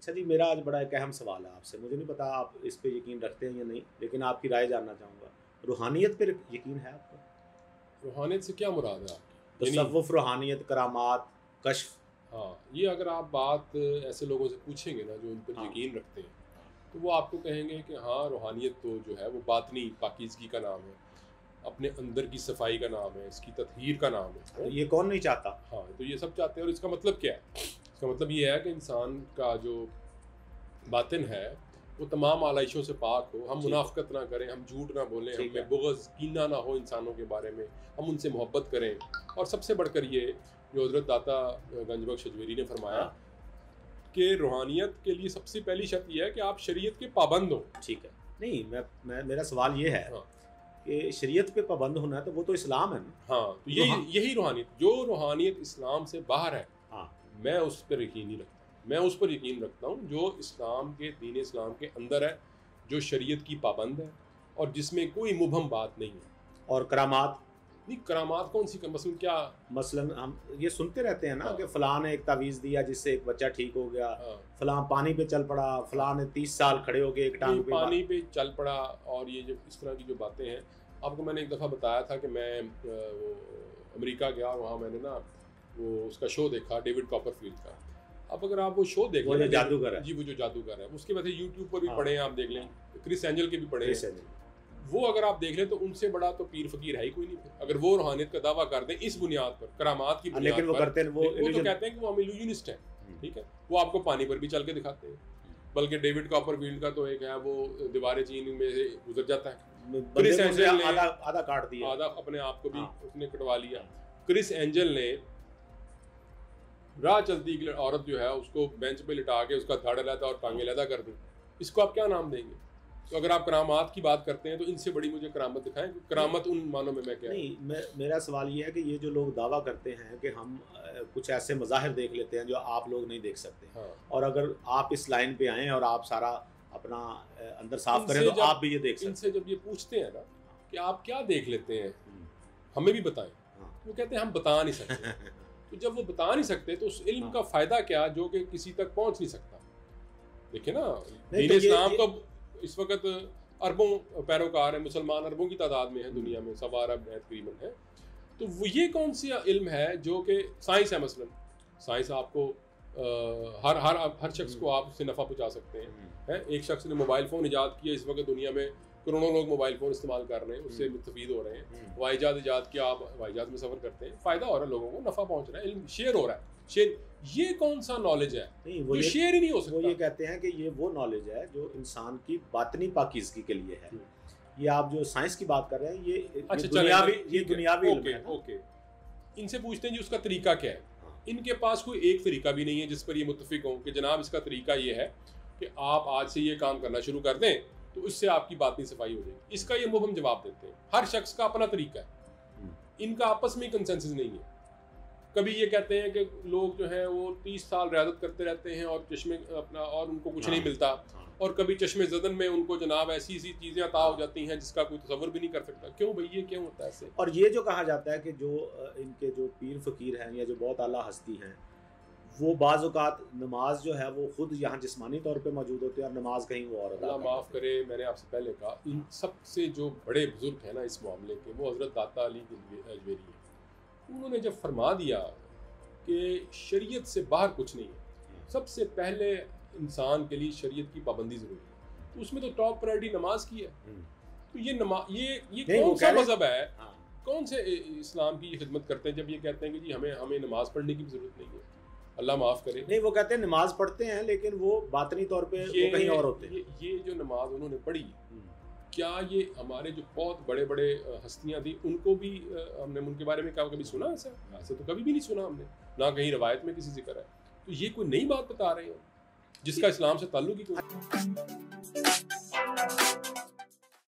اچھا جی میرا آج بڑا ایک اہم سوال ہے آپ سے۔ مجھے نہیں پتا آپ اس پہ یقین رکھتے ہیں یا نہیں لیکن آپ کی رائے جاننا چاہوں گا۔ روحانیت پہ یقین ہے آپ کو؟ روحانیت سے کیا مراد ہے آپ کی؟ تصوف روحانیت کرامات کشف۔ ہاں یہ اگر آپ بات ایسے لوگوں سے پوچھیں گے نا جو ان پر ہاں۔ یقین رکھتے ہیں تو وہ آپ کو کہیں گے کہ ہاں روحانیت تو جو ہے وہ باطنی پاکیزگی کا نام ہے اپنے اندر کی صفائی کا نام ہے اس کی تطہیر کا نام ہے۔ یہ کون نہیں چاہتا؟ ہاں تو یہ سب چاہتے ہیں اور اس کا مطلب کیا ہے؟ اس کا مطلب یہ ہے کہ انسان کا جو باطن ہے وہ تمام آلائشوں سے پاک ہو ہم۔ منافقت نہ کریں ہم جھوٹ نہ بولیں ہم میں۔ بغض کینہ نہ ہو انسانوں کے بارے میں ہم ان سے محبت کریں اور سب سے بڑھ کر یہ جو حضرت داتا گنج بخش شجویری نے فرمایا ہاں۔ کہ روحانیت کے لیے سب سے پہلی شرط یہ ہے کہ آپ شریعت کے پابند ہوں ٹھیک ہے نہیں میں میرا سوال یہ ہے ہاں۔ کہ شریعت پہ پابند ہونا ہے تو وہ تو اسلام ہے نا ہاں یہی یہی روحانیت جو روحانیت اسلام سے باہر ہے ہاں میں اس پر یقین نہیں رکھتا میں اس پر یقین رکھتا ہوں جو اسلام کے دین اسلام کے اندر ہے جو شریعت کی پابند ہے اور جس میں کوئی مبہم بات نہیں ہے۔ اور کرامات؟ نہیں کرامات کون سی مثلا کیا؟ مثلا ہم یہ سنتے رہتے ہیں نا ہاں۔ کہ فلاں نے ایک تعویذ دیا جس سے ایک بچہ ٹھیک ہو گیا ہاں، فلاں پانی پہ چل پڑا فلاں نے تیس سال کھڑے ہو گئے ایک ٹانگ پہ پانی پہ چل پڑا اور یہ جو اس طرح کی جو باتیں ہیں۔ آپ کو میں نے ایک دفعہ بتایا تھا کہ میں وہ امریکہ گیا وہاں میں نے نا وہ اس کا شو دیکھا ڈیوڈ کاپر فیلڈ کا۔ اب اگر آپ وہ شو دیکھ لیں جادوگر ہے۔ جی وہ جو جادوگر ہے۔ اس کے وجہ یوٹیوب پر بھی ہاں۔ پڑھے ہیں آپ دیکھ لیں۔ کرس اینجل کے بھی پڑھے ہیں۔ وہ اگر آپ دیکھ لیں تو ان سے بڑا تو پیر فقیر ہے ہی کوئی نہیں۔ پھر اگر وہ روحانیت کا دعویٰ کر دیں اس بنیاد پر کرامات کی بنیاد لیکن وہ پر کرتے ہیں وہ تو کہتے ہیں کہ وہ ہم illusionist ہیں ہوں۔ ٹھیک ہے۔ وہ آپ کو پانی پر بھی چل کے دکھاتے ہیں۔ بلکہ ڈیوڈ کاپر فیلڈ کا تو ایک ہے وہ دیوار چین میں سے گزر جاتا ہے۔ کرس اینجل نے- آدھا آدھا کاٹ دیا۔ آدھا اپنے آپ کو بھی ہاں۔ اس نے کٹوا لیا۔ کرس اینجل نے راہ چلتی ایک عورت جو ہے اس کو بینچ پہ لٹا کے اس کا دھڑ لیتا اور ٹانگیں لیدا کر دیں۔ اس کو آپ کیا نام دیں گے؟ تو اگر آپ کرامات کی بات کرتے ہیں تو ان سے بڑی مجھے کرامت دکھائیں۔ کرامت ان معنوں میں میں کیا نہیں میرا سوال یہ ہے کہ یہ جو لوگ دعویٰ کرتے ہیں کہ ہم کچھ ایسے مظاہر دیکھ لیتے ہیں جو آپ لوگ نہیں دیکھ سکتے۔ ہاں۔ اور اگر آپ اس لائن پہ آئیں اور آپ سارا اپنا اندر صاف ان کریں تو آپ بھی یہ دیکھ ان سکتے سے جب یہ پوچھتے ہیں نا کہ آپ کیا دیکھ لیتے ہیں؟ ہیں ہمیں بھی بتائیں۔ ہاں۔ وہ کہتے ہیں ہم بتا نہیں سکتے۔ تو جب وہ بتا نہیں سکتے تو اس علم ہاں۔ کا فائدہ کیا جو کہ کسی تک پہنچ نہیں سکتا؟ دیکھیں نا دین اسلام تو اس وقت اربوں پیروکار ہیں مسلمان اربوں کی تعداد میں ہیں دنیا میں سوا ارب ہے تقریباً ہے تو وہ یہ کون سی علم ہے جو کہ سائنس ہے مثلا؟ سائنس آپ کو ہر ہر ہر شخص کو آپ سے نفع پہنچا سکتے ہیں ایک شخص نے موبائل فون ایجاد کیا اس وقت دنیا میں کروڑوں لوگ موبائل فون استعمال کر رہے ہیں اس سے مستفید ہو رہے ہیں۔ ہوائی جہاز ایجاد کیا آپ ہوائی جہاز میں سفر کرتے ہیں فائدہ ہو رہا ہے لوگوں کو نفع پہنچ رہا ہے علم شیئر ہو رہا ہے۔ شیئر یہ کون سا نالج ہے؟ وہ جو شیئر ہی نہیں ہو وہ یہ سکتا کہتے ہیں کہ یہ وہ نالج ہے جو انسان کی باطنی پاکیزگی کے لیے ہے۔ یہ آپ جو سائنس کی بات کر رہے ہیں یہ اچھا دنیاوی یہ دنیاوی علم اوکے۔ اوکے۔ ان سے پوچھتے ہیں جی اس کا طریقہ کیا ہے۔ ہاں۔ ان کے پاس کوئی ایک طریقہ بھی نہیں ہے جس پر یہ متفق ہوں کہ جناب اس کا طریقہ یہ ہے کہ آپ آج سے یہ کام کرنا شروع کر دیں۔ تو اس سے آپ کی باطنی صفائی ہو جائے گی۔ اس کا یہ مبہم جواب دیتے ہیں۔ ہر شخص کا اپنا طریقہ ہے۔ ان کا آپس میں کنسنسس نہیں ہے۔ کبھی یہ کہتے ہیں کہ لوگ جو ہیں وہ تیس سال ریاضت کرتے رہتے ہیں اور چشمے اپنا اور ان کو کچھ ہاں۔ نہیں ملتا۔ ہاں۔ اور کبھی چشمے زدن میں ان کو جناب ایسی ایسی چیزیں عطا ہو جاتی ہیں جس کا کوئی تصور بھی نہیں کر سکتا۔ کیوں بھائی؟ یہ کیوں ہوتا ہے ایسے؟ اور یہ جو کہا جاتا ہے کہ جو ان کے جو پیر فقیر ہیں یا جو بہت اعلیٰ ہستی ہیں وہ بعض اوقات نماز جو ہے وہ خود یہاں جسمانی طور پہ موجود ہوتے ہیں اور نماز کہیں وہ اور اللہ معاف کرے میں نے آپ سے پہلے کہا ان سب سے جو بڑے بزرگ ہیں نا اس معاملے کے وہ حضرت داتا علی اجویری ہیں۔ انہوں نے جب فرما دیا کہ شریعت سے باہر کچھ نہیں ہے سب سے پہلے انسان کے لیے شریعت کی پابندی ضروری ہے۔ تو اس میں تو ٹاپ پرائرٹی نماز کی ہے۔ تو یہ نماز یہ یہ کون سا مذہب ہے؟ ہاں۔ کون سے اسلام کی خدمت کرتے ہیں جب یہ کہتے ہیں کہ جی ہمیں ہمیں نماز پڑھنے کی بھی ضرورت نہیں ہے؟ اللہ معاف کرے۔ نہیں وہ کہتے ہیں نماز پڑھتے ہیں لیکن وہ باطنی طور پہ وہ کہیں اور ہوتے ہیں۔ یہ جو نماز انہوں نے پڑھی۔ کیا یہ ہمارے جو بہت بڑے بڑے ہستیاں تھیں ان کو بھی ہم نے ان کے بارے میں کیا کبھی سنا ایسا؟ ایسا تو کبھی بھی نہیں سنا ہم نے۔ نہ کہیں روایت میں کسی ذکر ہے۔ تو یہ کوئی نئی بات بتا رہے ہیں؟ جس کا اسلام سے تعلق ہی کوئی